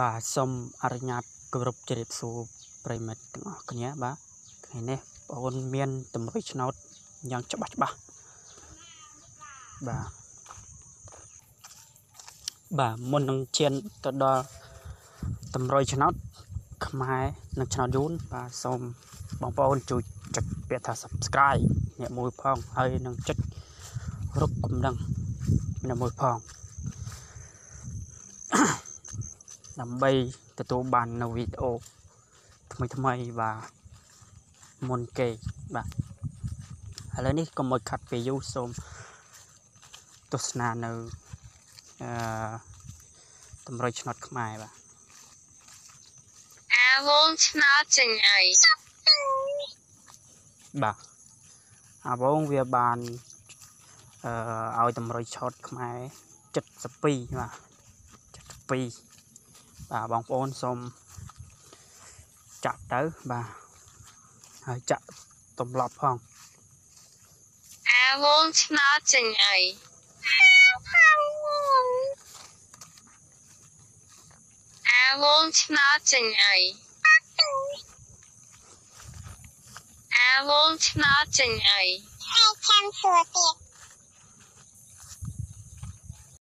បាទសូមអនុញ្ញាតគោរពជ្រាបសួរប្រិមិត្តទាំងអស់គ្នាបាទថ្ងៃនេះបងអូនមានតម្រុយឆ្នោតយ៉ាងច្បាស់ច្បាស់បាទបាទមុននឹងឈានទៅដល់តម្រុយឆ្នោតខ្មែរនិងឆ្នោតយូនបាទសូមបងប្អូនជួយចុចពាក្យថា Subscribe អ្នកមួយផងហើយនឹងចុចរូបគំដឹងអ្នកមួយផង ដើម្បីទទួលបាននៅវីដេអូថ្មីថ្មីបាទមុនគេបាទឥឡូវនេះកុំឲ្យខាត់ពេលយូរសូមទស្សនានៅអឺតម្រុយឆ្នោតខ្មែរបាទអាវងឆ្នោតចេញអីបាទអាវងវាបានអឺឲ្យតម្រុយឆ្នោតខ្មែរ72បាទ72 បាទបងប្អូនសូមចាក់ទៅបាទហើយចាក់ទម្លាប់ផងអាវងឆ្នោតចេញអីអាវងឆ្នោតចេញអីអាវងឆ្នោតចេញអីហើយចាំសួរទៀត